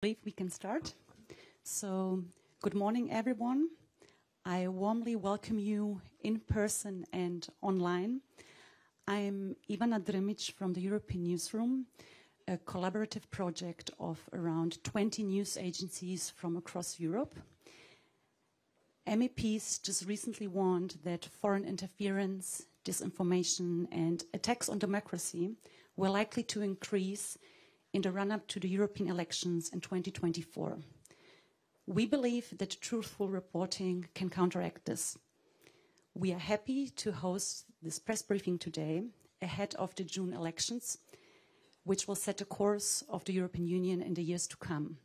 believe we can start. So, good morning, everyone. I warmly welcome you in person and online. I'm Ivana Drmic from the European Newsroom, a collaborative project of around 20 news agencies from across Europe. MEPs just recently warned that foreign interference, disinformation, and attacks on democracy were likely to increase in the run up to the European elections in 2024. We believe that truthful reporting can counteract this. We are happy to host this press briefing today ahead of the June elections, which will set the course of the European Union in the years to come.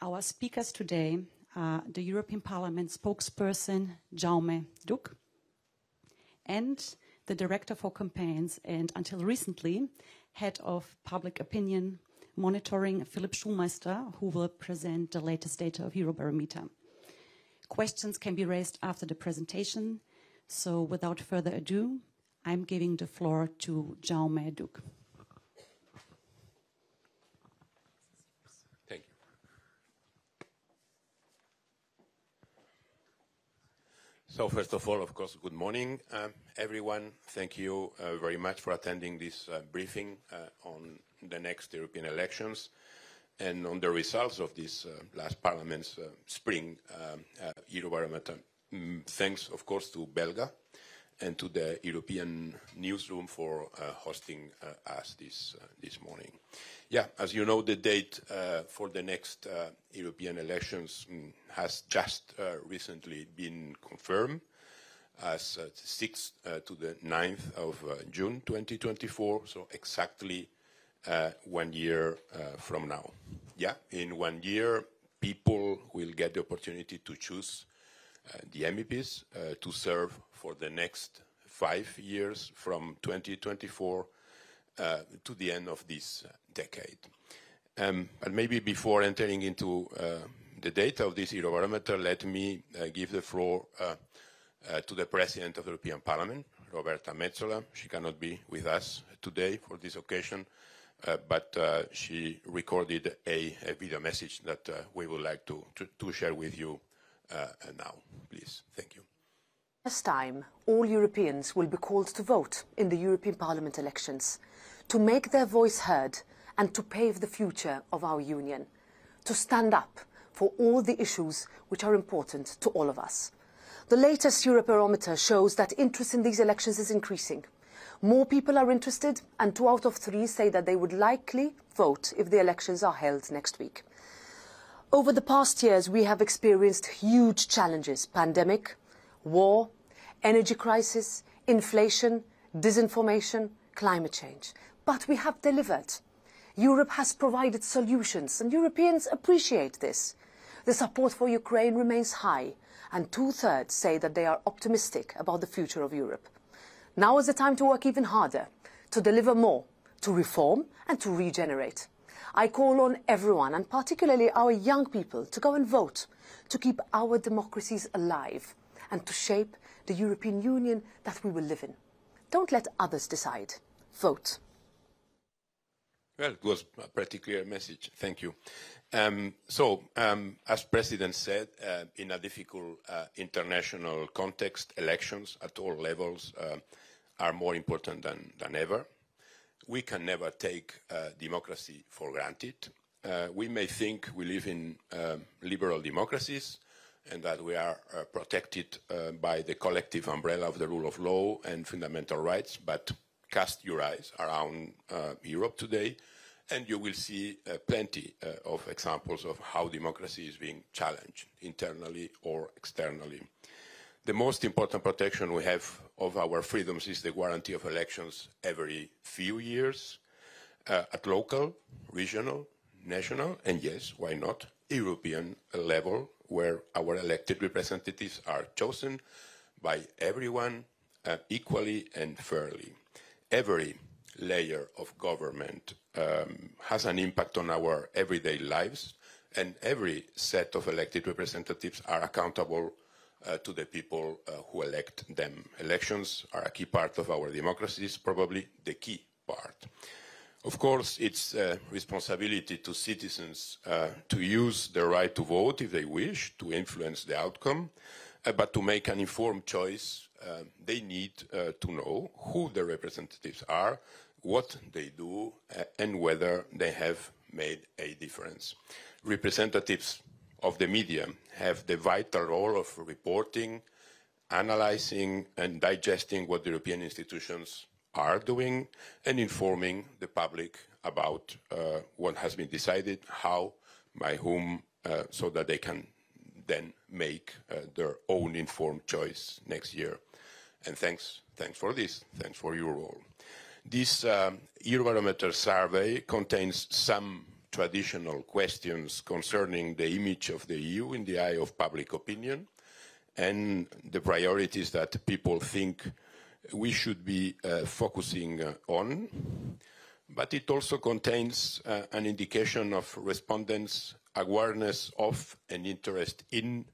Our speakers today are the European Parliament spokesperson, Jaume Duch, and the Director for Campaigns, and until recently, Head of Public Opinion Monitoring, Philipp Schulmeister, who will present the latest data of Eurobarometer. Questions can be raised after the presentation. So without further ado, I'm giving the floor to Jaume Duch. So first of all, of course, good morning, uh, everyone. Thank you uh, very much for attending this uh, briefing on the next European elections and on the results of this last Parliament's spring Eurobarometer. Mm, thanks, of course, to Belga and to the European Newsroom for uh, hosting uh, us this uh, this morning. Yeah, as you know, the date for the next European elections mm, has just recently been confirmed as 6th to the 9th of June 2024, so exactly one year from now. Yeah, in one year, people will get the opportunity to choose Uh, the MEPs uh, to serve for the next five years from 2024 uh, to the end of this decade. Um, but maybe before entering into the data of this Eurobarometer, let me give the floor to the President of the European Parliament, Roberta Metsola. She cannot be with us today for this occasion, but she recorded a video message that we would like to share with you Uh, uh, now. Please, thank you. This time, all Europeans will be called to vote in the European Parliament elections to make their voice heard and to pave the future of our Union, to stand up for all the issues which are important to all of us. The latest Eurobarometer shows that interest in these elections is increasing. More people are interested, and two out of three say that they would likely vote if the elections are held next week. Over the past years, we have experienced huge challenges: pandemic, war, energy crisis, inflation, disinformation, climate change. But we have delivered. Europe has provided solutions, and Europeans appreciate this. The support for Ukraine remains high, and two-thirds say that they are optimistic about the future of Europe. Now is the time to work even harder, to deliver more, to reform, and to regenerate. I call on everyone, and particularly our young people, to go and vote, to keep our democracies alive, and to shape the European Union that we will live in. Don't let others decide. Vote. Well, it was a pretty clear message. Thank you. Um, so, um, as President said, uh, in a difficult uh, international context, elections at all levels uh, are more important than ever. We can never take uh, democracy for granted. Uh, we may think we live in um, liberal democracies and that we are uh, protected by the collective umbrella of the rule of law and fundamental rights, but cast your eyes around Europe today, and you will see plenty of examples of how democracy is being challenged internally or externally. The most important protection we have of our freedoms is the guarantee of elections every few years uh, at local, regional, national, and yes, why not, European level, where our elected representatives are chosen by everyone uh, equally and fairly. Every layer of government um, has an impact on our everyday lives, and every set of elected representatives are accountable to the people who elect them. Elections are a key part of our democracies, probably the key part. Of course, it's a responsibility to citizens uh, to use their right to vote if they wish to influence the outcome, uh, but to make an informed choice, uh, they need uh, to know who the representatives are, what they do, uh, and whether they have made a difference. Representatives of the media have the vital role of reporting, analyzing, and digesting what the European institutions are doing and informing the public about uh, what has been decided, how, by whom, uh, so that they can then make uh, their own informed choice next year. And thanks, thanks for this. Thanks for your role. This um, Eurobarometer survey contains some traditional questions concerning the image of the EU in the eye of public opinion and the priorities that people think we should be uh, focusing uh, on, but it also contains uh, an indication of respondents' awareness of and interest in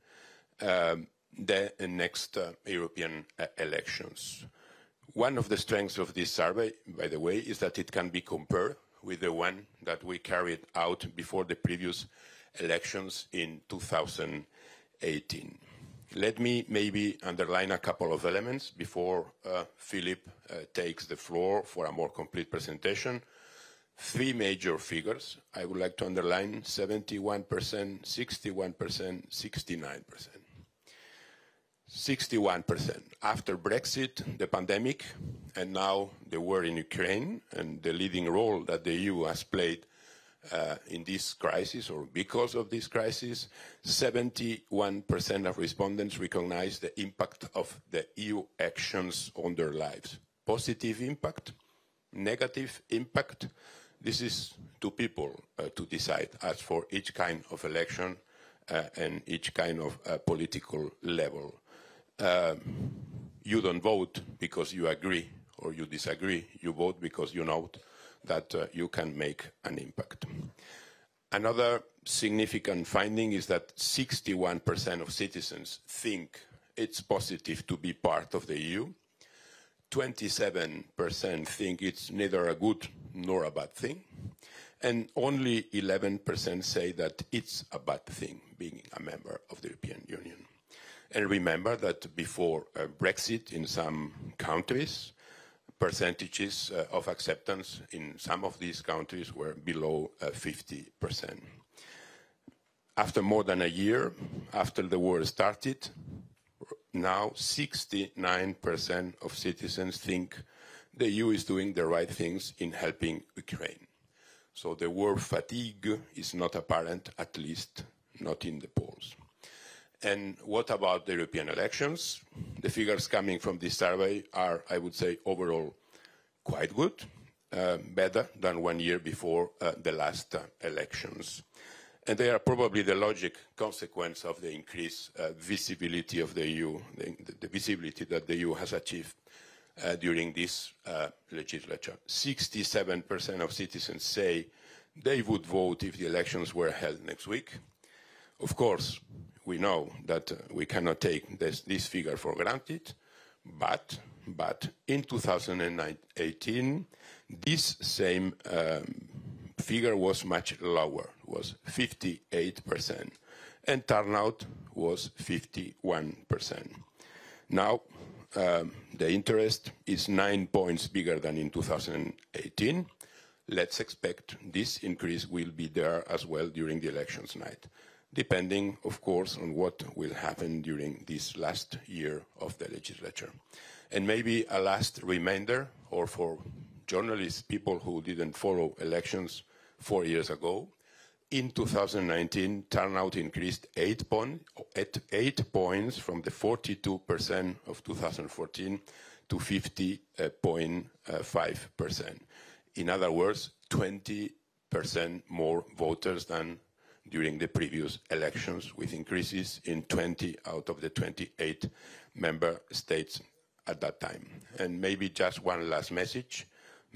um, the next uh, European uh, elections. One of the strengths of this survey, by the way, is that it can be compared with the one that we carried out before the previous elections in 2018. Let me maybe underline a couple of elements before uh, Philipp uh, takes the floor for a more complete presentation. Three major figures I would like to underline 71%, 61%, 69%. 61%. After Brexit, the pandemic, and now the war in Ukraine, and the leading role that the EU has played uh, in this crisis or because of this crisis, 71% of respondents recognize the impact of the EU actions on their lives. Positive impact, negative impact, this is to people uh, to decide as for each kind of election uh, and each kind of uh, political level. Um, you don't vote because you agree or you disagree, you vote because you know that uh, you can make an impact. Another significant finding is that 61% of citizens think it's positive to be part of the EU. 27% think it's neither a good nor a bad thing. And only 11% say that it's a bad thing being a member of the European Union. And remember that before uh, Brexit in some countries, percentages uh, of acceptance in some of these countries were below 50%. Uh, after more than a year, after the war started, now 69% of citizens think the EU is doing the right things in helping Ukraine. So the war fatigue is not apparent, at least not in the polls. And what about the European elections? The figures coming from this survey are, I would say, overall quite good, uh, better than one year before uh, the last uh, elections. And they are probably the logic consequence of the increased uh, visibility of the EU, the, the, visibility that the EU has achieved uh, during this uh, legislature. 67% of citizens say they would vote if the elections were held next week. Of course, we know that uh, we cannot take this, this figure for granted, but, but in 2018, this same um, figure was much lower, was 58%, and turnout was 51%. Now, um, the interest is nine points bigger than in 2018. Let's expect this increase will be there as well during the elections night depending, of course, on what will happen during this last year of the legislature. And maybe a last reminder, or for journalists, people who didn't follow elections four years ago, in 2019, turnout increased eight, points from the 42% of 2014 to 50.5%. In other words, 20% more voters than during the previous elections, with increases in 20 out of the 28 member states at that time. And maybe just one last message.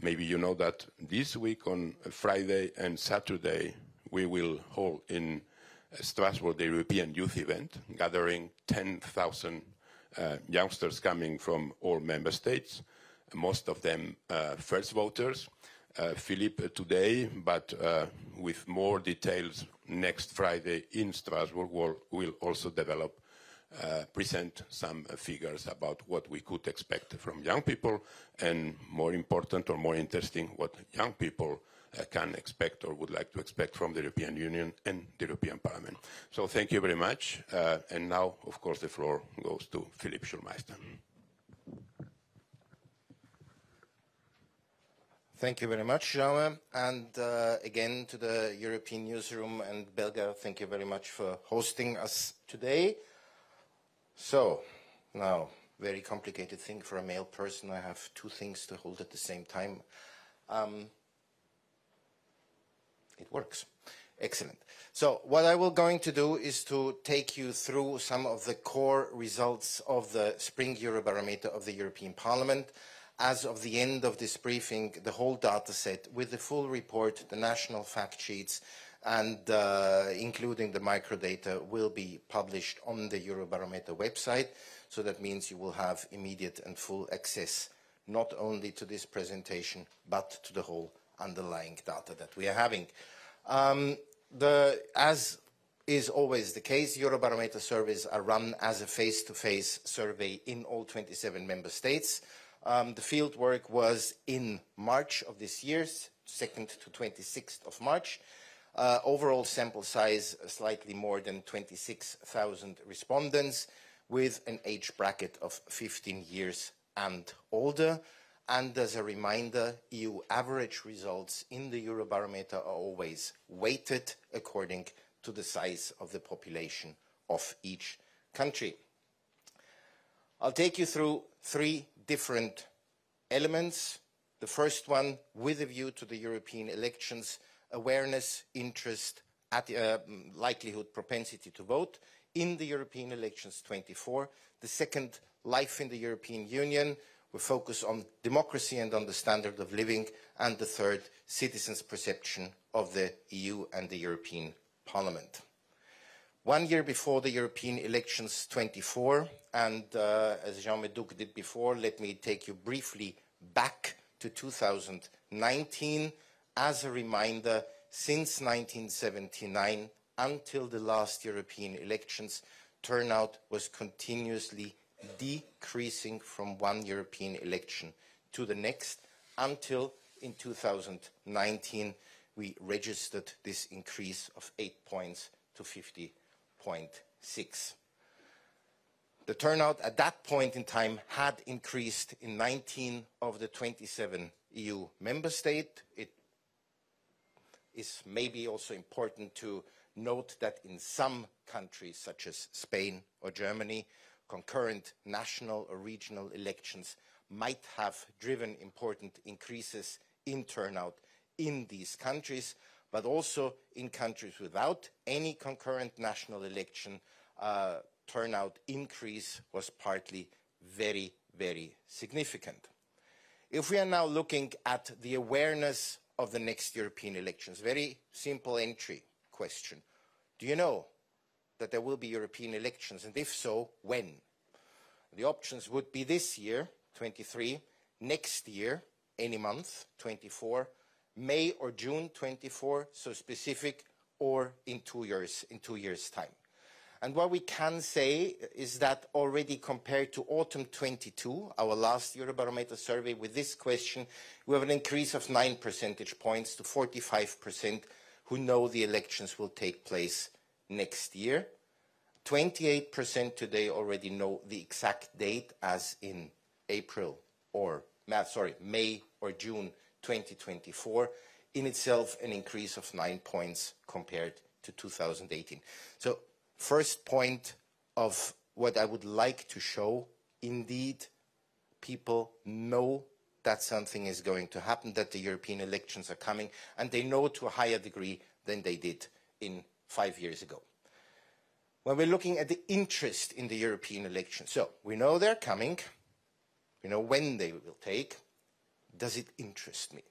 Maybe you know that this week on Friday and Saturday, we will hold in Strasbourg the European Youth Event, gathering 10,000 uh, youngsters coming from all member states, most of them uh, first voters, Philippe today, but uh, with more details next Friday in Strasbourg, we'll, also develop uh, present some uh, figures about what we could expect from young people, and more important or more interesting, what young people uh, can expect or would like to expect from the European Union and the European Parliament. So thank you very much. Uh, and now, of course, the floor goes to Philipp Schulmeister. Thank you very much, Jaume. And uh, again, to the European Newsroom and Belga, thank you very much for hosting us today. So, now, very complicated thing for a male person. I have two things to hold at the same time. Um, it works. Excellent. So what I will going to do is to take you through some of the core results of the Spring Eurobarometer of the European Parliament. As of the end of this briefing, the whole data set with the full report, the national fact sheets, and uh, including the microdata will be published on the Eurobarometer website. So that means you will have immediate and full access not only to this presentation, but to the whole underlying data that we are having. Um, the, as is always the case, Eurobarometer surveys are run as a face-to-face -face survey in all 27 member states. Um, the field work was in March of this year, 2nd to 26th of March. Uh, overall sample size, slightly more than 26,000 respondents with an age bracket of 15 years and older. And as a reminder, EU average results in the Eurobarometer are always weighted according to the size of the population of each country. I'll take you through three different elements. The first one, with a view to the European elections, awareness, interest, at, uh, likelihood, propensity to vote in the European elections 24. The second, life in the European Union. We focus on democracy and on the standard of living. And the third, citizens' perception of the EU and the European Parliament. One year before the European elections 24, and uh, as Jaume Duch did before, let me take you briefly back to 2019 as a reminder, since 1979 until the last European elections, turnout was continuously decreasing from one European election to the next until in 2019 we registered this increase of 8 points to 50.6. The turnout at that point in time had increased in 19 of the 27 EU member states. It is maybe also important to note that in some countries, such as Spain or Germany, concurrent national or regional elections might have driven important increases in turnout in these countries, but also in countries without any concurrent national election, uh, turnout increase was partly very, very significant. If we are now looking at the awareness of the next European elections? Very simple entry question. Do you know that there will be European elections? And if so, when? The options would be this year, 23, next year, any month, 24, May or June 24, so specific, or in two years, in two years' time. And what we can say is that already compared to autumn 22, our last Eurobarometer survey with this question, we have an increase of 9 percentage points to 45% who know the elections will take place next year. 28% today already know the exact date as in April or, sorry, May or June 2024, in itself an increase of 9 points compared to 2018. So First point of what I would like to show, indeed, people know that something is going to happen, that the European elections are coming, and they know to a higher degree than they did in five years ago. When we're looking at the interest in the European elections, so we know they're coming, we know when they will take, does it interest me?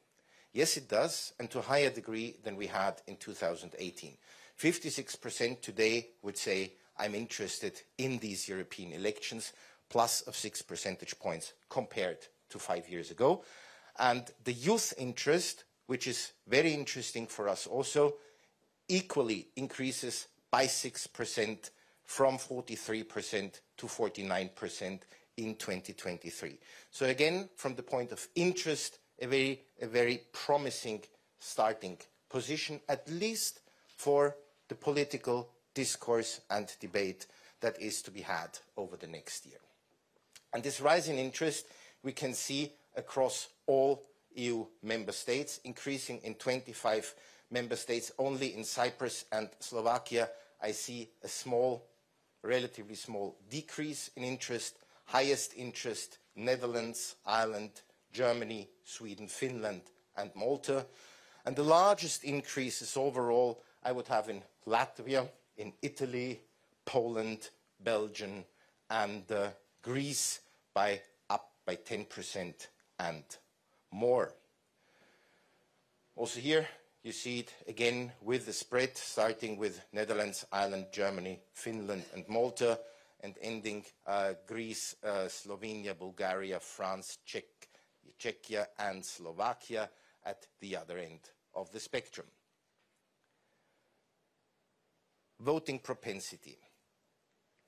Yes, it does, and to a higher degree than we had in 2018. 56% today would say, I'm interested in these European elections, plus of six percentage points compared to five years ago. And the youth interest which is very interesting for us also, equally increases by 6% from 43% to 49% in 2023. So again, from the point of interest, a very, a very promising starting position, at least for the political discourse and debate that is to be had over the next year. And this rise in interest we can see across all EU member states, increasing in 25 member states. Only in Cyprus and Slovakia, I see a small, relatively small decrease in interest. Highest interest, Netherlands, Ireland, Germany, Sweden, Finland, and Malta. And the largest increases overall I would have in Latvia, in Italy, Poland, Belgium, and uh, Greece by up by 10% and more. Also here, you see it again with the spread, starting with Netherlands, Ireland, Germany, Finland, and Malta, and ending uh, Greece, uh, Slovenia, Bulgaria, France, Czech, Czechia, and Slovakia at the other end of the spectrum. Voting propensity.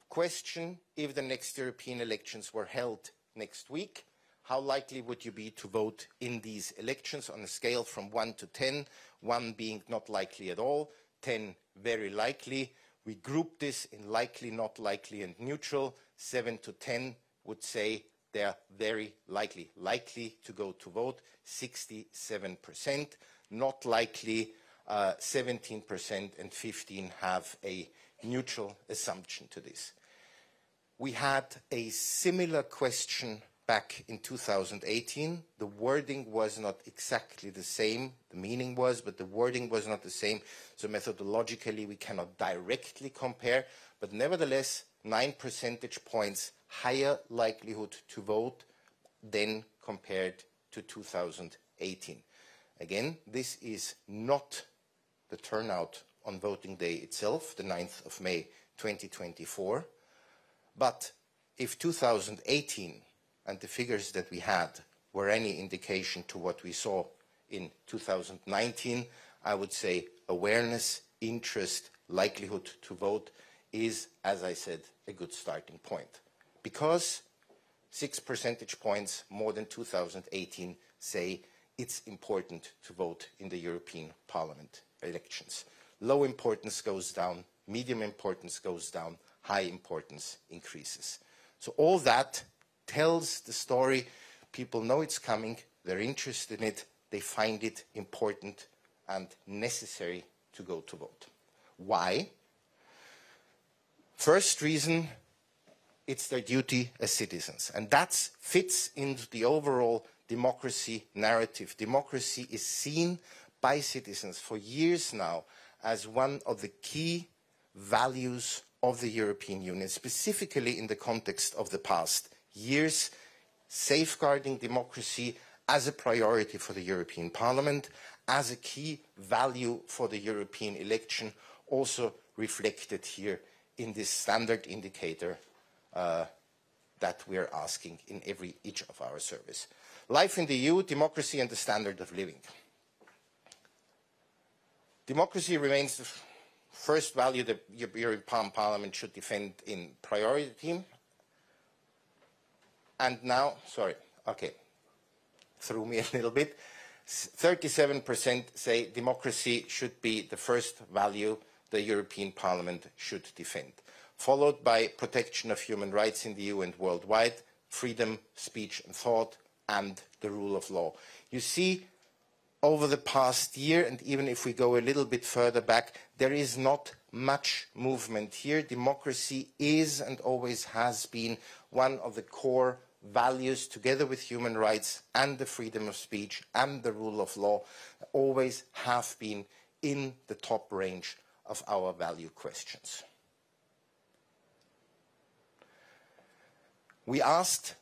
Question, if the next European elections were held next week, how likely would you be to vote in these elections on a scale from 1 to 10, 1 being not likely at all, 10 very likely. We group this in likely, not likely, and neutral. 7 to 10 would say they're very likely, likely to go to vote, 67%, not likely, uh, 17%, and 15 have a neutral assumption to this. We had a similar question back in 2018. The wording was not exactly the same. The meaning was, but the wording was not the same. So methodologically, we cannot directly compare. But nevertheless, nine percentage points higher likelihood to vote than compared to 2018. Again, this is not the turnout on voting day itself, the 9th of May 2024. But if 2018 and the figures that we had were any indication to what we saw in 2019, I would say awareness, interest, likelihood to vote is, as I said, a good starting point. Because six percentage points more than 2018 say it's important to vote in the European Parliament elections. Low importance goes down, medium importance goes down, high importance increases. So all that tells the story. People know it's coming, they're interested in it, they find it important and necessary to go to vote. Why? First reason, it's their duty as citizens. And that fits into the overall democracy narrative. Democracy is seen by citizens for years now as one of the key values of the European Union, specifically in the context of the past years, safeguarding democracy as a priority for the European Parliament, as a key value for the European election, also reflected here in this standard indicator uh, that we are asking in every each of our surveys. Life in the EU, democracy and the standard of living. Democracy remains the first value that the European Parliament should defend in priority and now, sorry, okay, threw me a little bit. 37% say democracy should be the first value the European Parliament should defend, followed by protection of human rights in the EU and worldwide, freedom, speech and thought, and the rule of law. You see, over the past year, and even if we go a little bit further back, there is not much movement here. Democracy is and always has been one of the core values together with human rights and the freedom of speech and the rule of law always have been in the top range of our value questions. We asked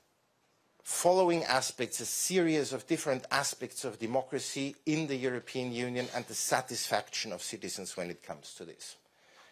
following aspects, a series of different aspects of democracy in the European Union and the satisfaction of citizens when it comes to this.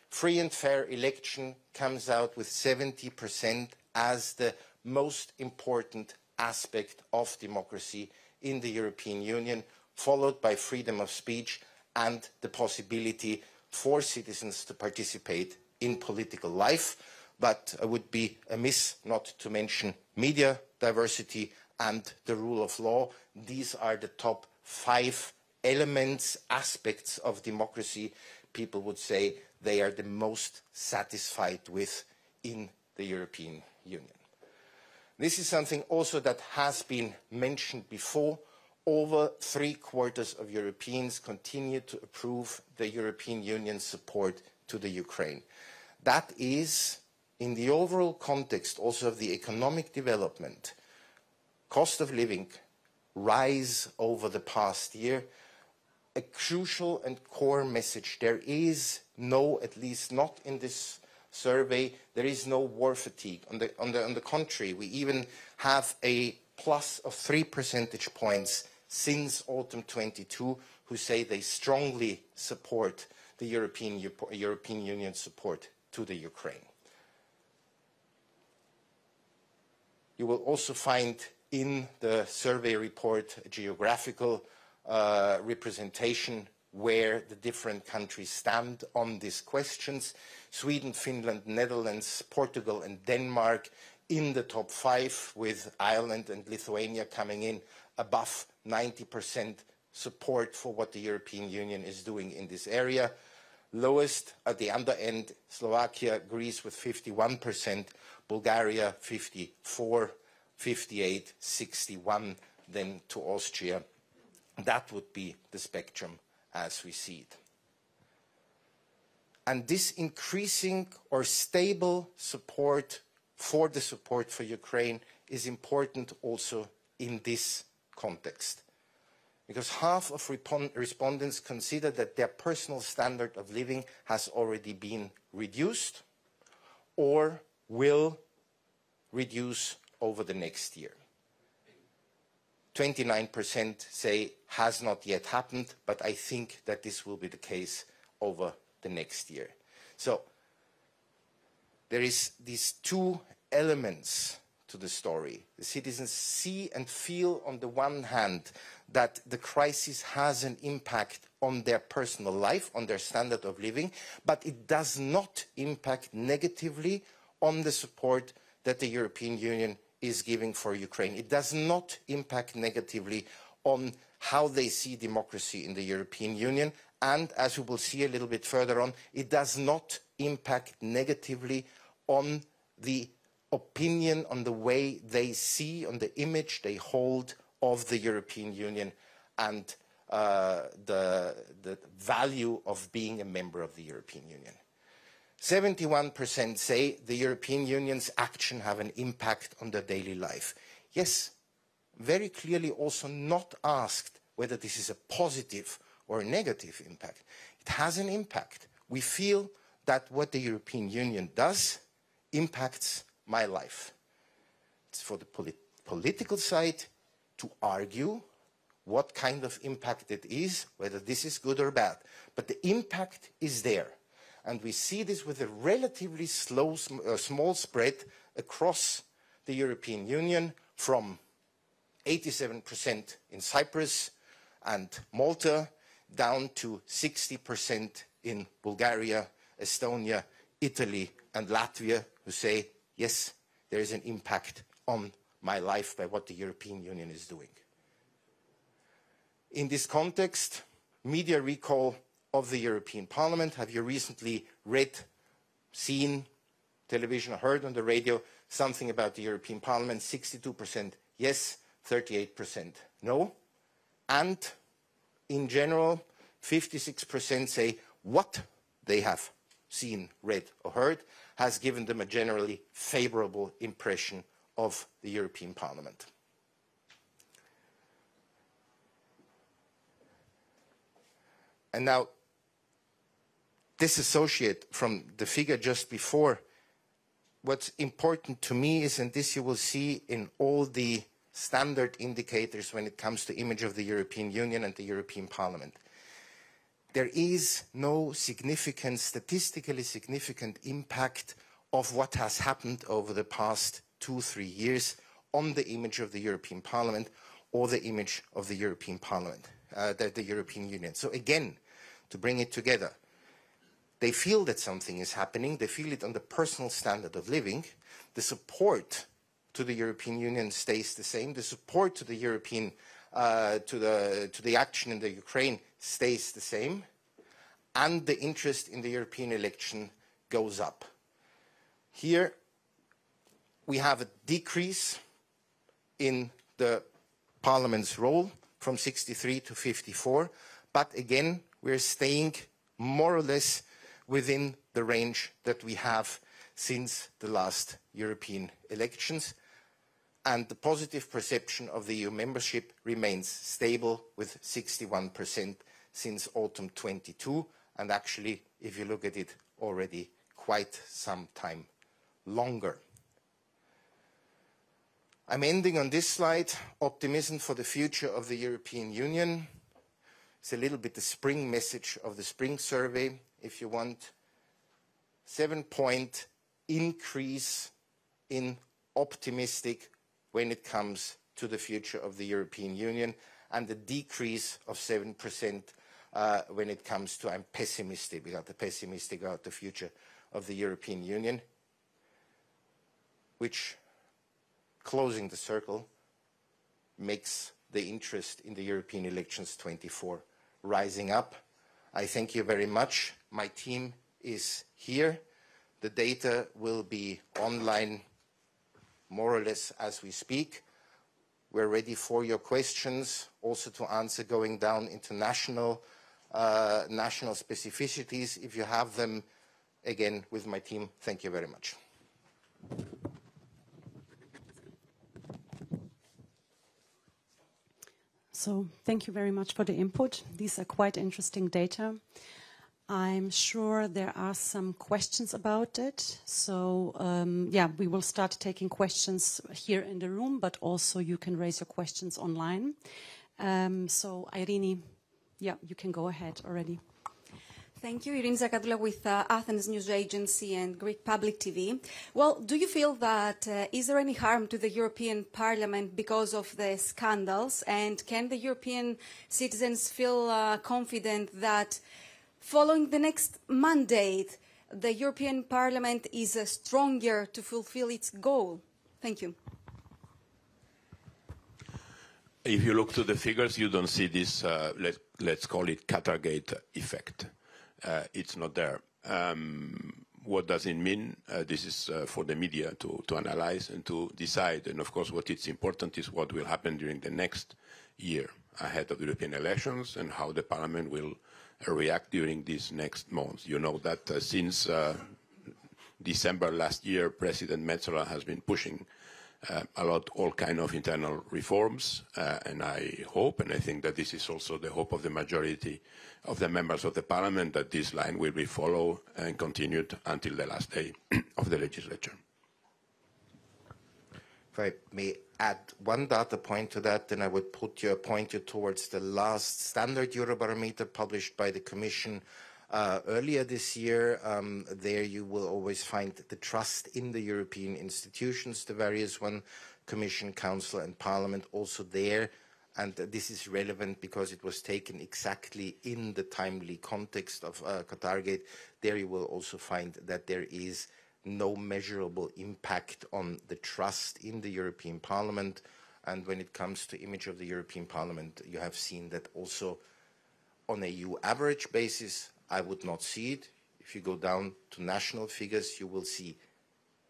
Free and fair election comes out with 70% as the most important aspect of democracy in the European Union, followed by freedom of speech and the possibility for citizens to participate in political life. But I would be amiss not to mention media diversity and the rule of law. These are the top five elements, aspects of democracy people would say they are the most satisfied with in the European Union. This is something also that has been mentioned before. Over three quarters of Europeans continue to approve the European Union's support to the Ukraine. That is, in the overall context also of the economic development, cost of living rise over the past year, a crucial and core message. There is no, at least not in this survey, there is no war fatigue. On the, on the, on the contrary, we even have a plus of three percentage points since autumn 22 who say they strongly support the European, European Union support to the Ukraine. You will also find in the survey report a geographical uh, representation where the different countries stand on these questions. Sweden, Finland, Netherlands, Portugal and Denmark in the top five, with Ireland and Lithuania coming in above 90% support for what the European Union is doing in this area. Lowest at the under end, Slovakia, Greece with 51%, Bulgaria 54, 58, 61, then to Austria. That would be the spectrum as we see it. And this increasing or stable support for the support for Ukraine is important also in this context. Because half of respondents consider that their personal standard of living has already been reduced or will reduce over the next year. 29% say has not yet happened, but I think that this will be the case over the next year. So there is these two elements to the story. The citizens see and feel on the one hand that the crisis has an impact on their personal life, on their standard of living, but it does not impact negatively on the support that the European Union is giving for Ukraine. It does not impact negatively on how they see democracy in the European Union. And as we will see a little bit further on, it does not impact negatively on the opinion, on the way they see, on the image they hold of the European Union and uh, the, the value of being a member of the European Union. 71% say the European Union's action have an impact on their daily life. Yes, very clearly also not asked whether this is a positive or a negative impact. It has an impact. We feel that what the European Union does impacts my life. It's for the polit political side to argue what kind of impact it is, whether this is good or bad. But the impact is there and we see this with a relatively slow, uh, small spread across the European Union from 87% in Cyprus and Malta down to 60% in Bulgaria, Estonia, Italy and Latvia who say, yes, there is an impact on my life by what the European Union is doing. In this context, media recall of the European Parliament? Have you recently read, seen television, or heard on the radio something about the European Parliament? 62% yes, 38% no. And in general, 56% say what they have seen, read, or heard has given them a generally favorable impression of the European Parliament. And now, disassociate from the figure just before, what's important to me is, and this you will see in all the standard indicators when it comes to image of the European Union and the European Parliament. There is no significant, statistically significant impact of what has happened over the past two, three years on the image of the European Parliament or the image of the European Parliament. uh, the, the European Union. So again, to bring it together, they feel that something is happening. They feel it on the personal standard of living. The support to the European Union stays the same. The support to the European, uh, to the to the action in the Ukraine stays the same, and the interest in the European election goes up. Here, we have a decrease in the Parliament's role from 63 to 54, but again, we're staying more or less within the range that we have since the last European elections. And the positive perception of the EU membership remains stable with 61% since autumn 22, and actually, if you look at it, already quite some time longer. I'm ending on this slide, optimism for the future of the European Union. It's a little bit the spring message of the spring survey, if you want. Seven point increase in optimistic when it comes to the future of the European Union and a decrease of 7% uh, when it comes to I'm pessimistic, got the pessimistic about the future of the European Union, which closing the circle makes the interest in the European elections 24 rising up. I thank you very much. My team is here. The data will be online more or less as we speak. We're ready for your questions, also to answer going down into national, uh, national specificities. If you have them, again, with my team, thank you very much. So thank you very much for the input. These are quite interesting data. I'm sure there are some questions about it. So um, yeah, we will start taking questions here in the room, but also you can raise your questions online. Um, so Irene, yeah, you can go ahead already. Thank you. Irene Zakadoula with uh, Athens News Agency and Greek Public TV. Well, do you feel that uh, is there any harm to the European Parliament because of the scandals? And can the European citizens feel uh, confident that following the next mandate, the European Parliament is uh, stronger to fulfill its goal? Thank you. If you look to the figures, you don't see this, uh, let, let's call it Qatargate effect it's not there. Um, what does it mean? Uh, this is uh, for the media to, to analyze and to decide. And of course, what is important is what will happen during the next year ahead of the European elections and how the Parliament will uh, react during these next months. You know that uh, since uh, December last year, President Metsola has been pushing uh, a lot all kind of internal reforms, uh, and I hope, and I think that this is also the hope of the majority of the members of the parliament, that this line will be followed and continued until the last day of the legislature. If I may add one data point to that, then I would put you, point you towards the last standard Eurobarometer published by the Commission uh, earlier this year, um, there you will always find the trust in the European institutions, the various one, Commission, Council and Parliament, also there. And this is relevant because it was taken exactly in the timely context of uh, Qatargate. There you will also find that there is no measurable impact on the trust in the European Parliament. And when it comes to image of the European Parliament, you have seen that also on a EU average basis, I would not see it. If you go down to national figures, you will see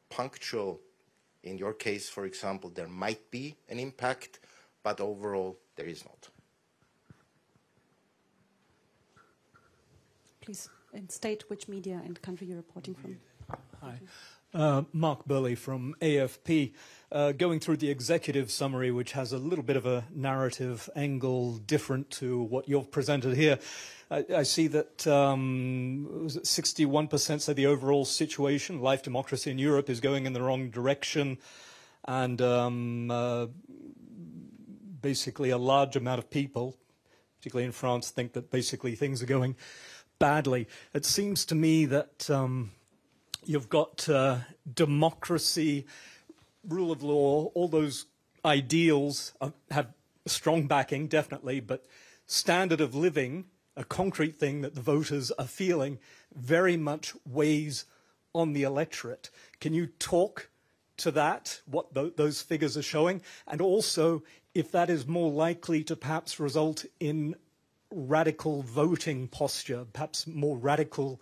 punctual, in your case, for example, there might be an impact, but overall, there is not. Please, and state which media and country you're reporting from. Hi. Uh, Marc Burleigh from AFP. Uh, going through the executive summary, which has a little bit of a narrative angle different to what you've presented here. I, I see that um, 61% say the overall situation, life democracy in Europe, is going in the wrong direction, and um, uh, basically a large amount of people, particularly in France, think that basically things are going badly. It seems to me that um, you've got uh, democracy rule of law, all those ideals have strong backing, definitely, but standard of living, a concrete thing that the voters are feeling, very much weighs on the electorate. Can you talk to that, what th those figures are showing, and also if that is more likely to perhaps result in radical voting posture, perhaps more radical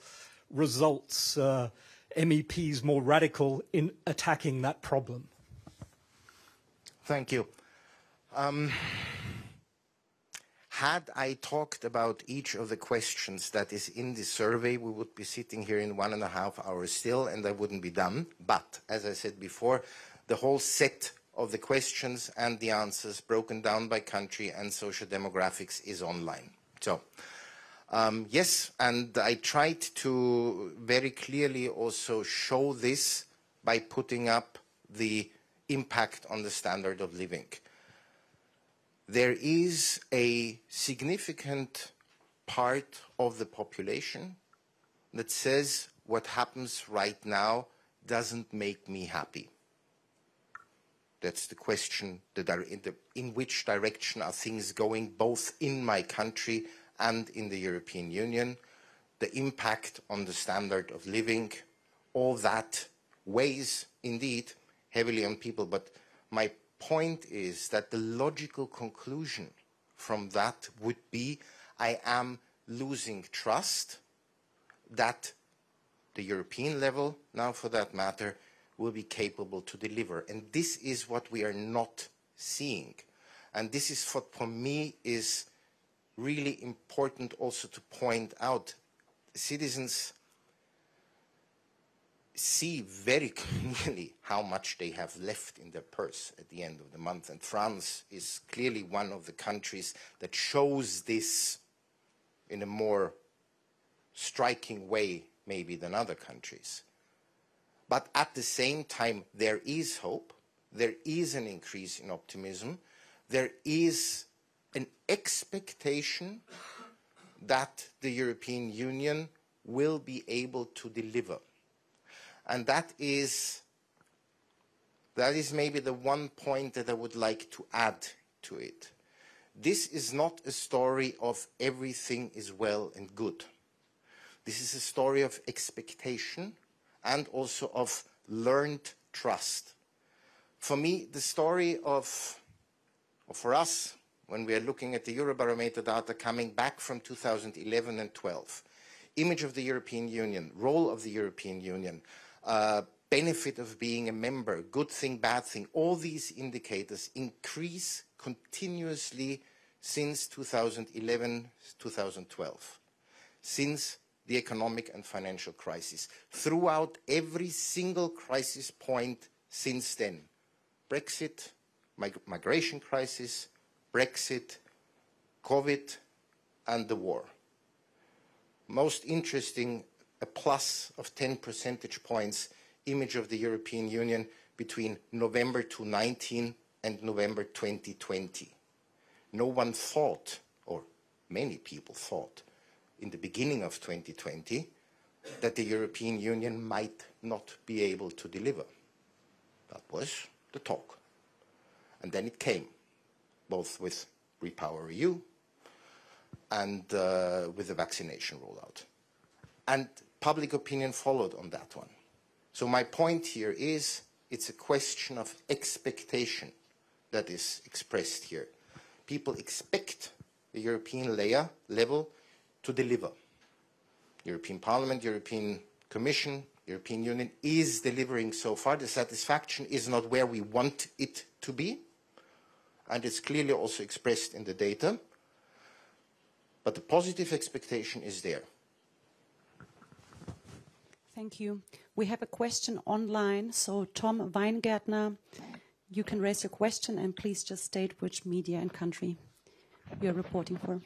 results, uh, MEPs more radical in attacking that problem? Thank you. Um, had I talked about each of the questions that is in the survey, we would be sitting here in one and a half hours still, and I wouldn't be done. But, as I said before, the whole set of the questions and the answers broken down by country and social demographics is online. So, um, yes, and I tried to very clearly also show this by putting up the impact on the standard of living there is a significant part of the population that says what happens right now doesn't make me happy. That's the question, in, the, in which direction are things going both in my country and in the European Union, the impact on the standard of living, all that weighs indeed heavily on people. But my point is that the logical conclusion from that would be I am losing trust that the European level, now for that matter, will be capable to deliver. And this is what we are not seeing. And this is what for me is really important also to point out. Citizens see very clearly how much they have left in their purse at the end of the month. And France is clearly one of the countries that shows this in a more striking way maybe than other countries. But at the same time, there is hope. There is an increase in optimism. There is an expectation that the European Union will be able to deliver and that is, that is maybe the one point that I would like to add to it. This is not a story of everything is well and good. This is a story of expectation and also of learned trust. For me, the story of, or for us, when we are looking at the Eurobarometer data coming back from 2011 and 12, image of the European Union, role of the European Union, uh, benefit of being a member, good thing, bad thing, all these indicators increase continuously since 2011, 2012, since the economic and financial crisis. Throughout every single crisis point since then, Brexit, mig migration crisis, Brexit, COVID, and the war. Most interesting a plus of 10 percentage points image of the European Union between November 2019 and November 2020. No one thought, or many people thought, in the beginning of 2020 that the European Union might not be able to deliver. That was the talk. And then it came, both with Repower EU and uh, with the vaccination rollout. And public opinion followed on that one. So my point here is it's a question of expectation that is expressed here. People expect the European layer level to deliver. European Parliament, European Commission, European Union is delivering so far. The satisfaction is not where we want it to be, and it's clearly also expressed in the data. But the positive expectation is there. Thank you. We have a question online. So Tom Weingärtner, you can raise your question and please just state which media and country you're reporting for.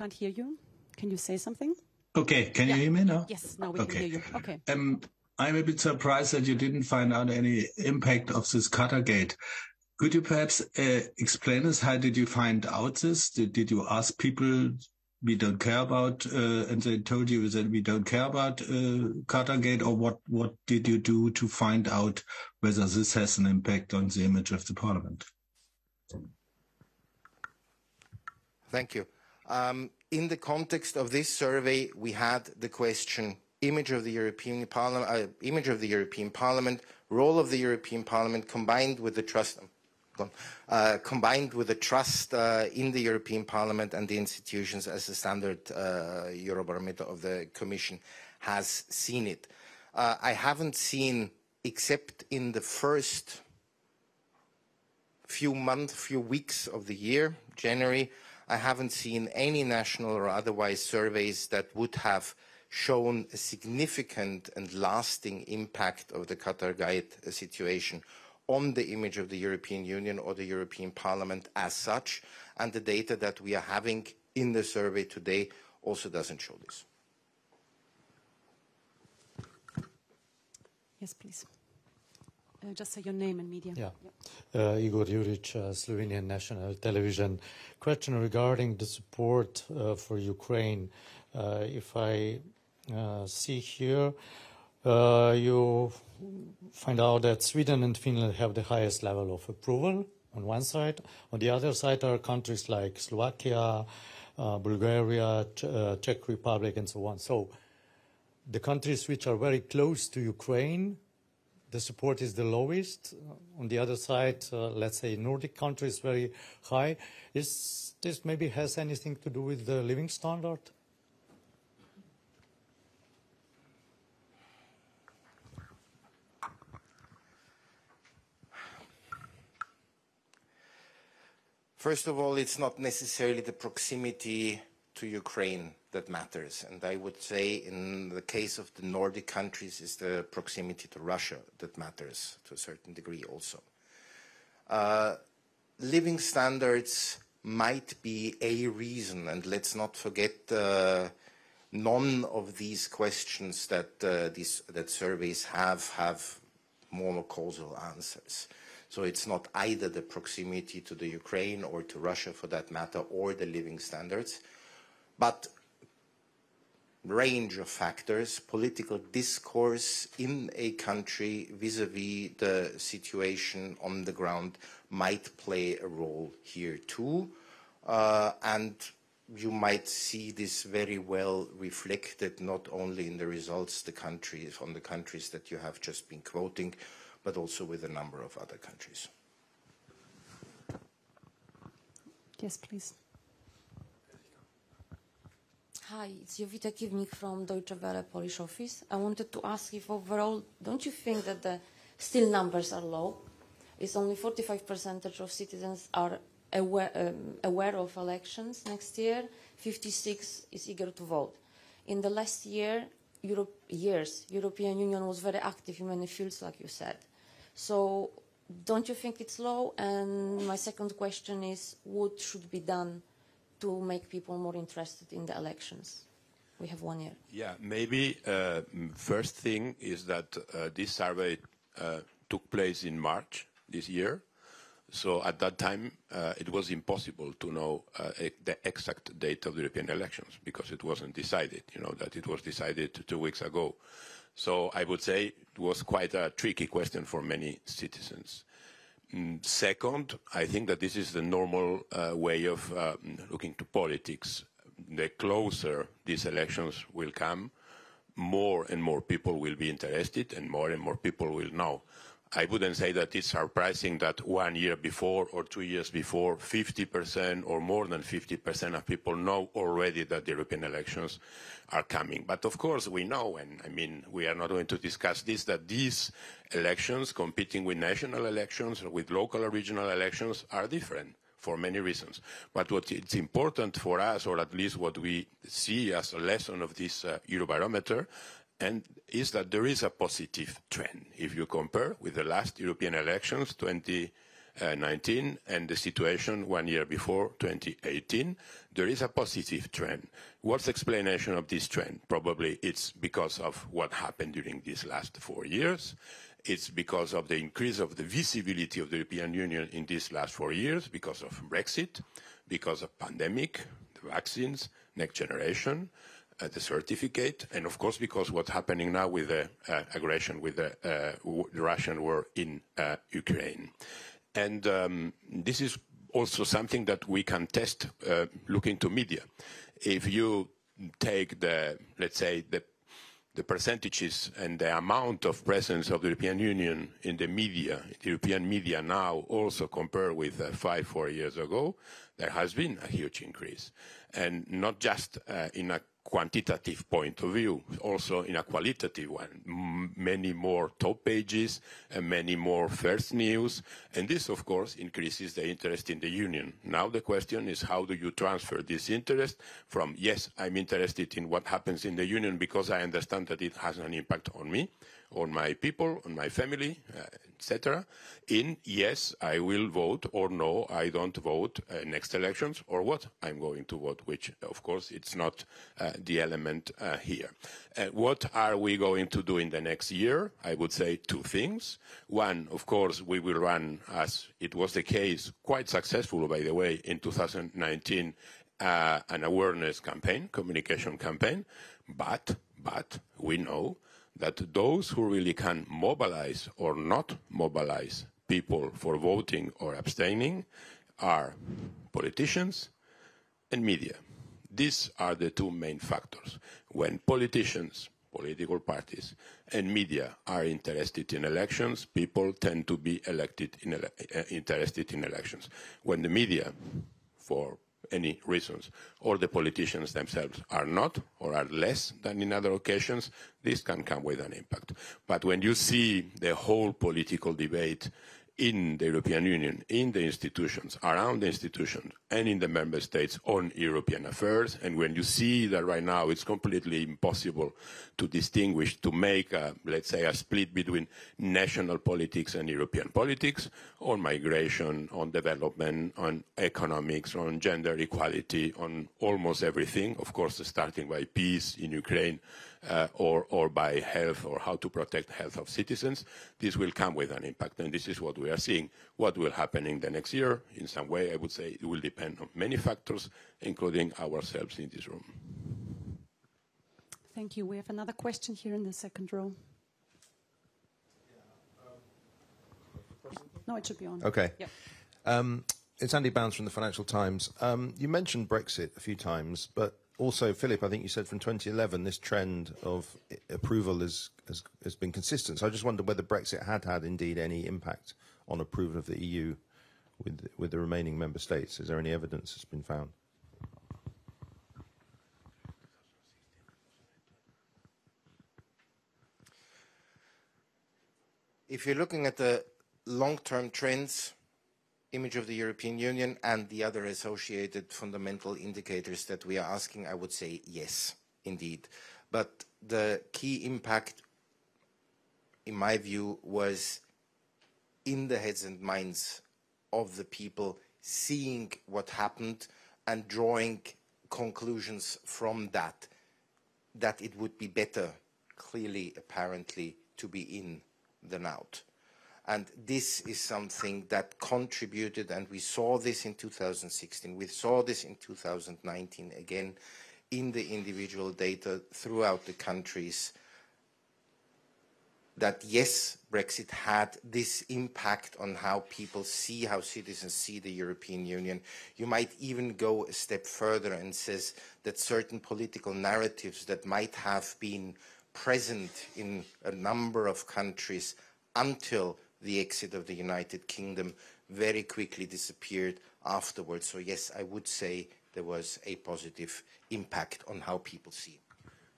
Can't hear you. Can you say something? Okay. Can yeah. you hear me now? Yes, now we okay. can hear you. Okay. Um, I'm a bit surprised that you didn't find out any impact of this Qatargate. Could you perhaps uh, explain us how did you find out this? Did, did you ask people we don't care about, uh, and they told you that we don't care about uh, Qatargate, or what? What did you do to find out whether this has an impact on the image of the parliament? Thank you. Um, in the context of this survey, we had the question: image of the European Parliament, uh, image of the European Parliament, role of the European Parliament, combined with the trust uh, combined with the trust uh, in the European Parliament and the institutions as the standard uh, Eurobarometer of the Commission has seen it. Uh, I haven't seen, except in the first few months, few weeks of the year, January, I haven't seen any national or otherwise surveys that would have shown a significant and lasting impact of the Qatargate situation on the image of the European Union or the European Parliament as such, and the data that we are having in the survey today also doesn't show this. Yes, please. Uh, just say your name and media. Yeah. Uh, Igor Juric, uh, Slovenian National Television. Question regarding the support uh, for Ukraine. Uh, if I uh, see here, uh, you find out that Sweden and Finland have the highest level of approval on one side. On the other side are countries like Slovakia, uh, Bulgaria, Ch Czech Republic, and so on. So the countries which are very close to Ukraine, the support is the lowest. On the other side, uh, let's say Nordic countries, very high. Is this maybe has anything to do with the living standard? First of all, it's not necessarily the proximity to Ukraine that matters. And I would say in the case of the Nordic countries, it's the proximity to Russia that matters to a certain degree also. Uh, living standards might be a reason, and let's not forget uh, none of these questions that, uh, these, that surveys have have monocausal answers. So it's not either the proximity to the Ukraine or to Russia for that matter, or the living standards, but range of factors, political discourse in a country vis-à-vis -vis the situation on the ground might play a role here too. Uh, and you might see this very well reflected not only in the results the countries, on the countries that you have just been quoting, but also with a number of other countries. Yes, please. Hi, it's Jovita Kivnik from Deutsche Welle Polish office. I wanted to ask if overall, don't you think that the still numbers are low? It's only 45% of citizens are aware, um, aware of elections next year. 56 is eager to vote. In the last year, Europe, years, European Union was very active in many fields, like you said. So don't you think it's low? And my second question is, what should be done to make people more interested in the elections? We have one year. Yeah, maybe uh, first thing is that uh, this survey uh, took place in March this year. So at that time, uh, it was impossible to know uh, the exact date of the European elections because it wasn't decided, you know, that it was decided two weeks ago. So I would say it was quite a tricky question for many citizens. Mm, second, I think that this is the normal uh, way of uh, looking to politics. The closer these elections will come, more and more people will be interested and more and more people will know. I wouldn't say that it's surprising that one year before or two years before, 50% or more than 50% of people know already that the European elections are coming. But of course we know, and I mean, we are not going to discuss this, that these elections competing with national elections or with local or regional elections are different for many reasons. But what it's important for us, or at least what we see as a lesson of this uh, Eurobarometer, is that there is a positive trend. If you compare with the last European elections, 2019, and the situation one year before, 2018, there is a positive trend. What's the explanation of this trend? Probably it's because of what happened during these last four years. It's because of the increase of the visibility of the European Union in these last four years, because of Brexit, because of pandemic, the vaccines, Next Generation, the certificate, and of course because what's happening now with the uh, aggression, with the, uh, the Russian war in uh, Ukraine. And um, this is also something that we can test uh, looking to media. If you take the, let's say, the the percentages and the amount of presence of the European Union in the media, European media now also compared with uh, five, four years ago, there has been a huge increase. And not just uh, in a quantitative point of view, also in a qualitative one. M many more top pages and many more first news. And this, of course, increases the interest in the Union. Now the question is how do you transfer this interest from, yes, I'm interested in what happens in the Union because I understand that it has an impact on me, on my people, on my family, uh, etc. In yes, I will vote, or no, I don't vote uh, next elections, or what I'm going to vote, which of course it's not uh, the element uh, here. Uh, what are we going to do in the next year? I would say two things. One, of course, we will run, as it was the case, quite successful, by the way, in 2019, uh, an awareness campaign, communication campaign, but but we know that those who really can mobilize or not mobilize people for voting or abstaining are politicians and media. These are the two main factors. When politicians, political parties, and media are interested in elections, people tend to be elected in ele uh, interested in elections. When the media, for any reasons, or the politicians themselves are not, or are less than in other occasions, this can come with an impact. But when you see the whole political debate in the European Union, in the institutions, around the institutions, and in the member states on European affairs. And when you see that right now it's completely impossible to distinguish, to make, a, let's say, a split between national politics and European politics, on migration, on development, on economics, on gender equality, on almost everything, of course, starting by peace in Ukraine, uh, or, or by health or how to protect health of citizens, this will come with an impact. And this is what we are seeing. What will happen in the next year? In some way, I would say it will depend on many factors, including ourselves in this room. Thank you. We have another question here in the second row. No, it should be on. Okay. Yep. Um, it's Andy Bounds from the Financial Times. Um, you mentioned Brexit a few times, but also, Philipp, I think you said from 2011 this trend of approval has, has, has been consistent. So I just wondered whether Brexit had had indeed any impact on approval of the EU with, with the remaining member states. Is there any evidence that's been found? If you're looking at the long-term trends, image of the European Union and the other associated fundamental indicators that we are asking, I would say yes, indeed. But the key impact, in my view, was in the heads and minds of the people seeing what happened and drawing conclusions from that, that it would be better, clearly, apparently, to be in than out. And this is something that contributed, and we saw this in 2016, we saw this in 2019 again in the individual data throughout the countries, that yes, Brexit had this impact on how people see, how citizens see the European Union. You might even go a step further and says that certain political narratives that might have been present in a number of countries until the exit of the United Kingdom very quickly disappeared afterwards. So yes, I would say there was a positive impact on how people see.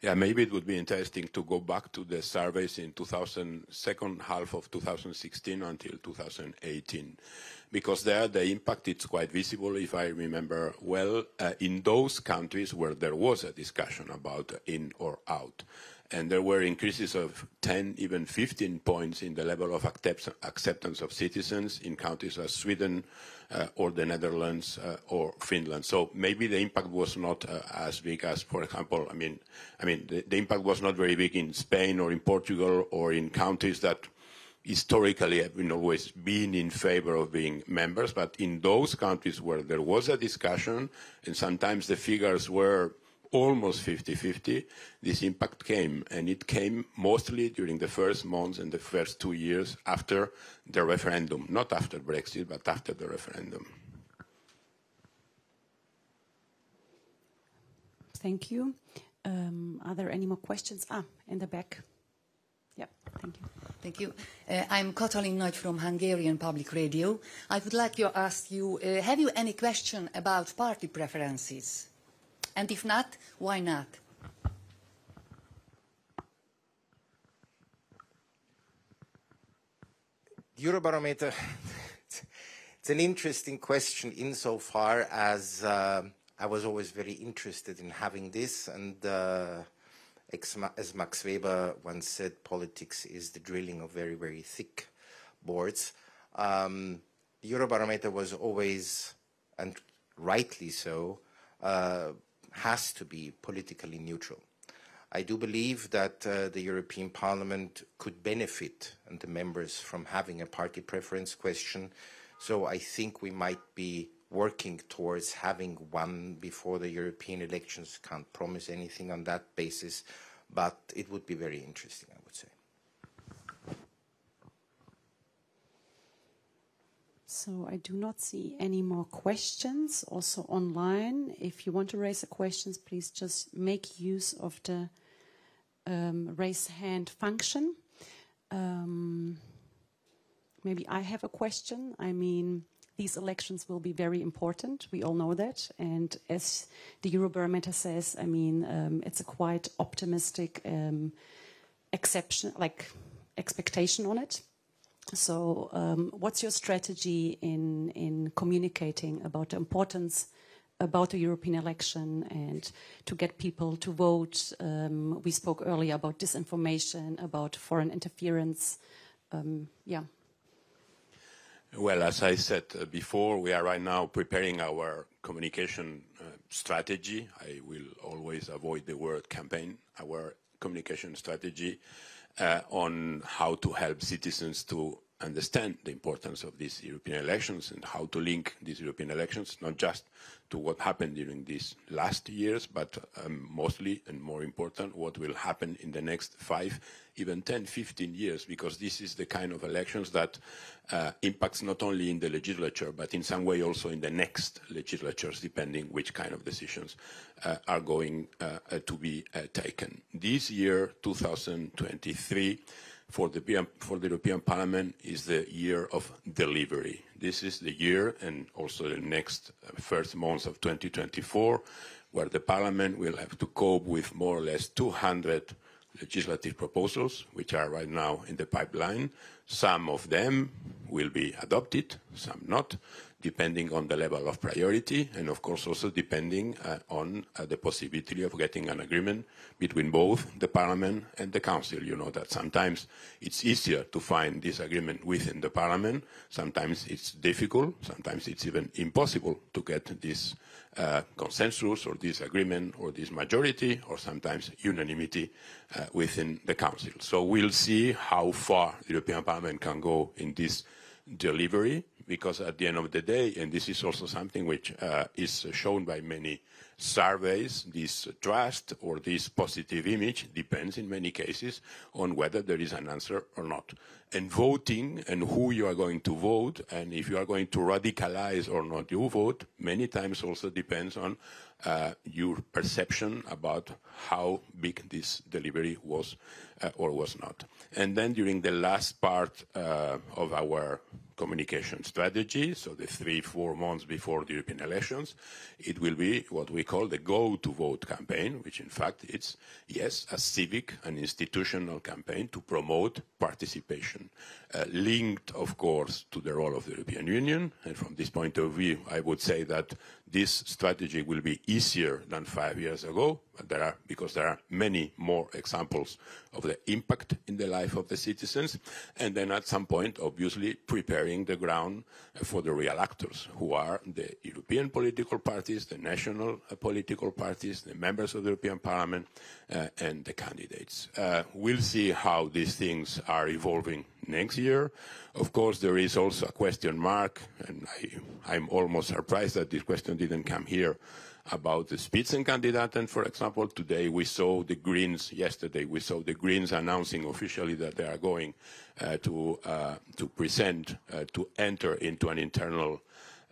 Yeah, maybe it would be interesting to go back to the surveys in 2000, second half of 2016 until 2018, because there the impact is quite visible, if I remember well, uh, in those countries where there was a discussion about in or out and there were increases of 10, even 15 points in the level of accept acceptance of citizens in countries as Sweden uh, or the Netherlands uh, or Finland. So maybe the impact was not uh, as big as, for example, I mean, I mean, the, the, impact was not very big in Spain or in Portugal or in countries that historically have been always been in favor of being members, but in those countries where there was a discussion, and sometimes the figures were almost 50-50, this impact came, and it came mostly during the first months and the first two years after the referendum, not after Brexit, but after the referendum. Thank you. Um, are there any more questions? Ah, in the back. Yeah, thank you. Thank you. Uh, I'm Katalin Nagy from Hungarian Public Radio. I would like to ask you, uh, have you any question about party preferences? And if not, why not? Eurobarometer, it's an interesting question insofar as uh, I was always very interested in having this and uh, as Max Weber once said, politics is the drilling of very, very thick boards. Um, Eurobarometer was always, and rightly so, uh, has to be politically neutral. I do believe that uh, the European Parliament could benefit, and the members, from having a party preference question. So I think we might be working towards having one before the European elections. Can't promise anything on that basis, but it would be very interesting, I would say. So I do not see any more questions also online. If you want to raise a questions, please just make use of the um, raise hand function. Um, maybe I have a question. I mean, these elections will be very important. We all know that. And as the Eurobarometer says, I mean, um, it's a quite optimistic um, exception, like expectation on it. So, um, what's your strategy in in communicating about the importance about the European election and to get people to vote? Um, we spoke earlier about disinformation, about foreign interference. Um, yeah. Well, as I said uh, before, we are right now preparing our communication uh, strategy. I will always avoid the word campaign. Our communication strategy Uh, on how to help citizens to understand the importance of these European elections and how to link these European elections, not just to what happened during these last years, but um, mostly and more important, what will happen in the next five, even 10, 15 years, because this is the kind of elections that uh, impacts not only in the legislature, but in some way also in the next legislatures, depending which kind of decisions uh, are going uh, to be uh, taken. This year, 2023, for the, for the European Parliament is the year of delivery. This is the year and also the next uh, first months of 2024 where the Parliament will have to cope with more or less 200 legislative proposals, which are right now in the pipeline. Some of them will be adopted, some not depending on the level of priority, and of course also depending uh, on uh, the possibility of getting an agreement between both the Parliament and the Council. You know that sometimes it's easier to find this agreement within the Parliament, sometimes it's difficult, sometimes it's even impossible to get this uh, consensus or this agreement or this majority or sometimes unanimity uh, within the Council. So we'll see how far the European Parliament can go in this delivery because at the end of the day, and this is also something which uh, is shown by many surveys, this trust or this positive image depends in many cases on whether there is an answer or not. And voting and who you are going to vote and if you are going to radicalize or not you vote, many times also depends on uh, your perception about how big this delivery was uh, or was not. And then during the last part uh, of our communication strategy, so the three, four months before the European elections, it will be what we call the Go to Vote campaign, which in fact it's, yes, a civic and institutional campaign to promote participation, uh, linked, of course, to the role of the European Union. And from this point of view, I would say that this strategy will be easier than five years ago, there are, because there are many more examples of the impact in the life of the citizens, and then at some point, obviously, preparing the ground for the real actors, who are the European political parties, the national uh, political parties, the members of the European Parliament, uh, and the candidates. Uh, we'll see how these things are evolving next year. Of course, there is also a question mark, and I, I'm almost surprised that this question didn't come here about the Spitzenkandidaten, for example. Today we saw the Greens, yesterday we saw the Greens announcing officially that they are going uh, to, uh, to present, uh, to enter into an internal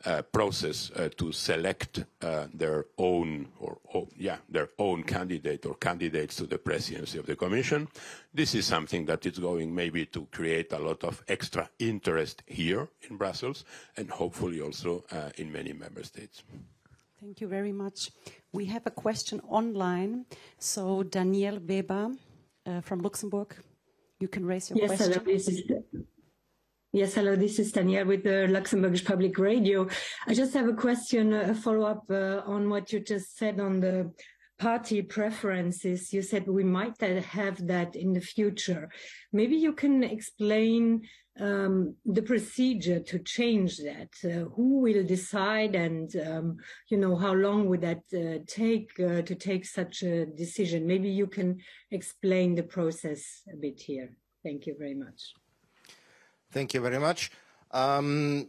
uh, process uh, to select uh, their own or, or, yeah their own candidate or candidates to the presidency of the commission. This is something that is going maybe to create a lot of extra interest here in brussels and hopefully also in many member states. Thank you very much. We have a question online. So danielle weber from luxembourg you can raise your yes, question hello, this is Yes, hello, this is Tania with the Luxembourgish Public Radio. I just have a question, a follow-up uh, on what you just said on the party preferences. You said we might have that in the future. Maybe you can explain um, the procedure to change that. Uh, who will decide and, um, you know, how long would that uh, take uh, to take such a decision? Maybe you can explain the process a bit here. Thank you very much. Thank you very much. Um,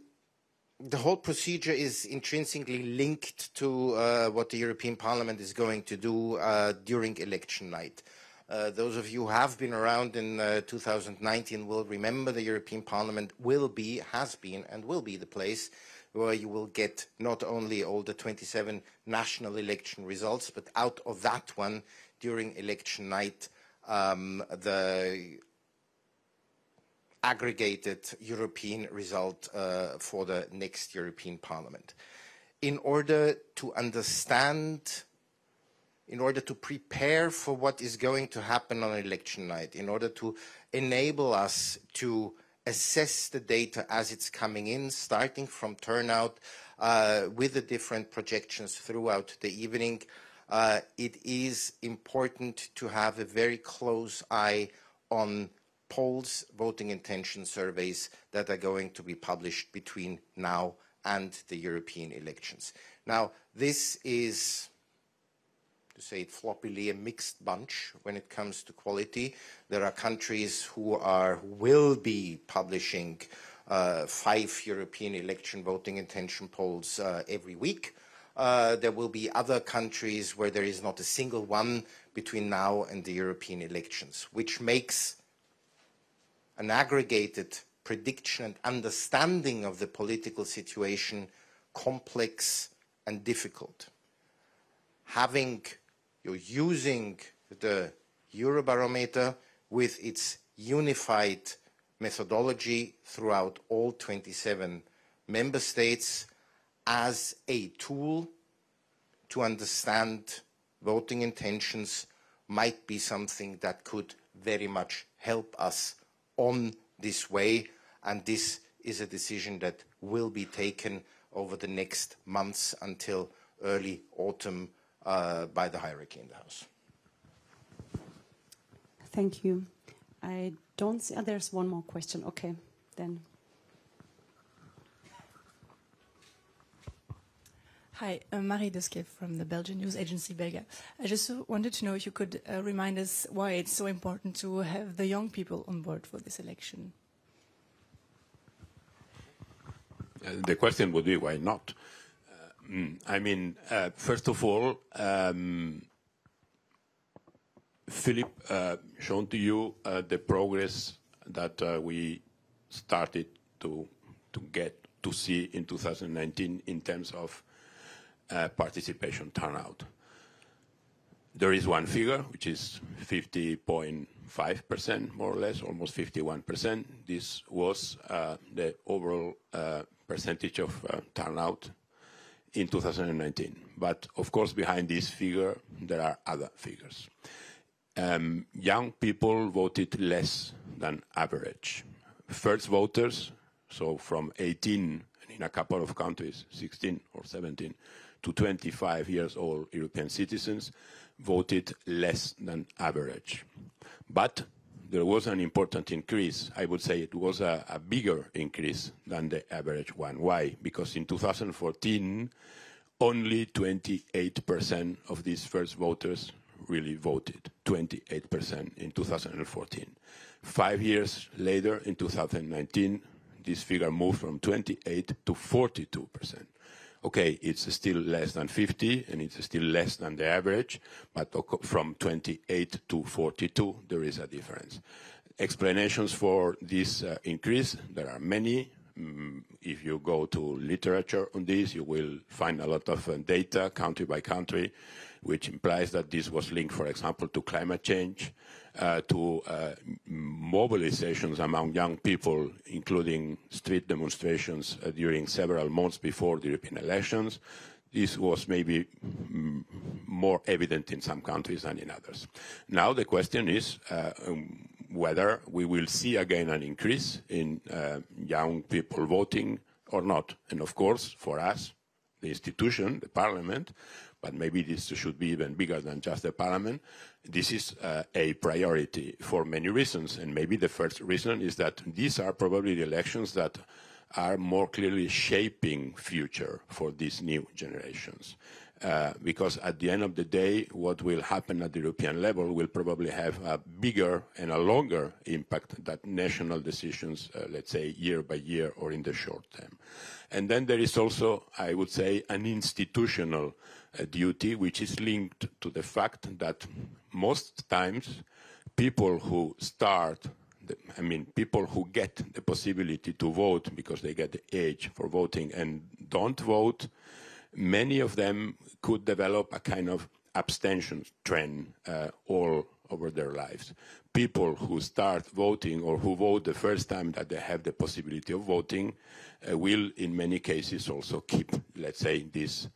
the whole procedure is intrinsically linked to uh, what the European Parliament is going to do uh, during election night. Uh, those of you who have been around in uh, 2019 will remember the European Parliament will be, has been, and will be the place where you will get not only all the 27 national election results, but out of that one, during election night, um, the aggregated European result uh, for the next European Parliament. In order to understand, in order to prepare for what is going to happen on election night, in order to enable us to assess the data as it's coming in, starting from turnout uh, with the different projections throughout the evening, uh, it is important to have a very close eye on polls, voting intention surveys that are going to be published between now and the European elections. Now, this is, to say it floppily, a mixed bunch when it comes to quality. There are countries who are will be publishing uh, five European election voting intention polls uh, every week. Uh, there will be other countries where there is not a single one between now and the European elections, which makes an aggregated prediction and understanding of the political situation complex and difficult. Having, you're using the Eurobarometer with its unified methodology throughout all 27 member states as a tool to understand voting intentions might be something that could very much help us on this way, and this is a decision that will be taken over the next months until early autumn uh, by the hierarchy in the House. Thank you. I don't see, oh, there's one more question. Okay, then. Hi, I'm Marie Dusquet from the Belgian news agency Belga. I just wanted to know if you could uh, remind us why it's so important to have the young people on board for this election. Uh, the question would be why not? Uh, mm, I mean, uh, first of all, um, Philipp uh, shown to you uh, the progress that we started to to get to see in 2019 in terms of uh, participation turnout. There is one figure, which is 50.5%, more or less, almost 51%. This was uh, the overall uh, percentage of uh, turnout in 2019. But of course, behind this figure, there are other figures. Um, young people voted less than average. First voters, so from 18 in a couple of countries, 16 or 17, to 25 years old European citizens voted less than average. But there was an important increase. I would say it was a, a bigger increase than the average one. Why? Because in 2014, only 28% of these first voters really voted. 28% in 2014. Five years later, in 2019, this figure moved from 28 to 42 percent. Okay, it's still less than 50, and it's still less than the average, but from 28 to 42, there is a difference. Explanations for this uh, increase, there are many. Mm, if you go to literature on this, you will find a lot of uh, data country by country, which implies that this was linked, for example, to climate change, uh, to uh, mobilizations among young people, including street demonstrations uh, during several months before the European elections. This was maybe more evident in some countries than in others. Now the question is uh, um, whether we will see again an increase in uh, young people voting or not. And of course, for us, the institution, the parliament, but maybe this should be even bigger than just the parliament. This is uh, a priority for many reasons, and maybe the first reason is that these are probably the elections that are more clearly shaping future for these new generations. Uh, because at the end of the day, what will happen at the European level will probably have a bigger and a longer impact than national decisions, uh, let's say, year by year or in the short term. And then there is also, I would say, an institutional uh, duty which is linked to the fact that most times people who start I mean, people who get the possibility to vote because they get the age for voting and don't vote, many of them could develop a kind of abstention trend uh, all over their lives. People who start voting or who vote the first time that they have the possibility of voting uh, will, in many cases, also keep, let's say, this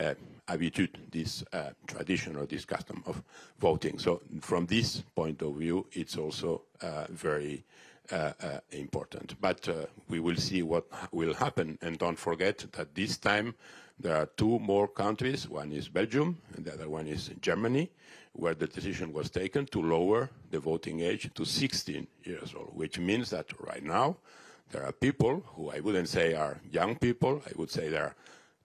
uh, habitude, this uh, tradition or this custom of voting. So from this point of view, it's also uh, very uh, uh, important. But we will see what will happen. And don't forget that this time there are two more countries. One is Belgium, and the other one is Germany, where the decision was taken to lower the voting age to 16 years old, which means that right now there are people who I wouldn't say are young people, I would say they are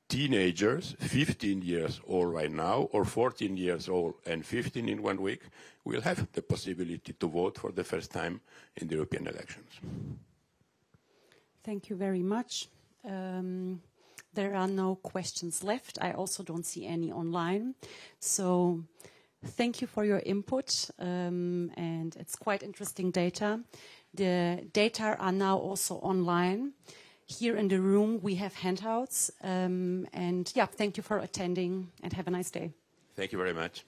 teenagers, 15 years old right now, or 14 years old and 15 in one week, will have the possibility to vote for the first time in the European elections. Thank you very much. Um, there are no questions left. I also don't see any online. So thank you for your input, um, and it's quite interesting data. The data are now also online. Here in the room, we have handouts. Um, and yeah, thank you for attending, and have a nice day. Thank you very much.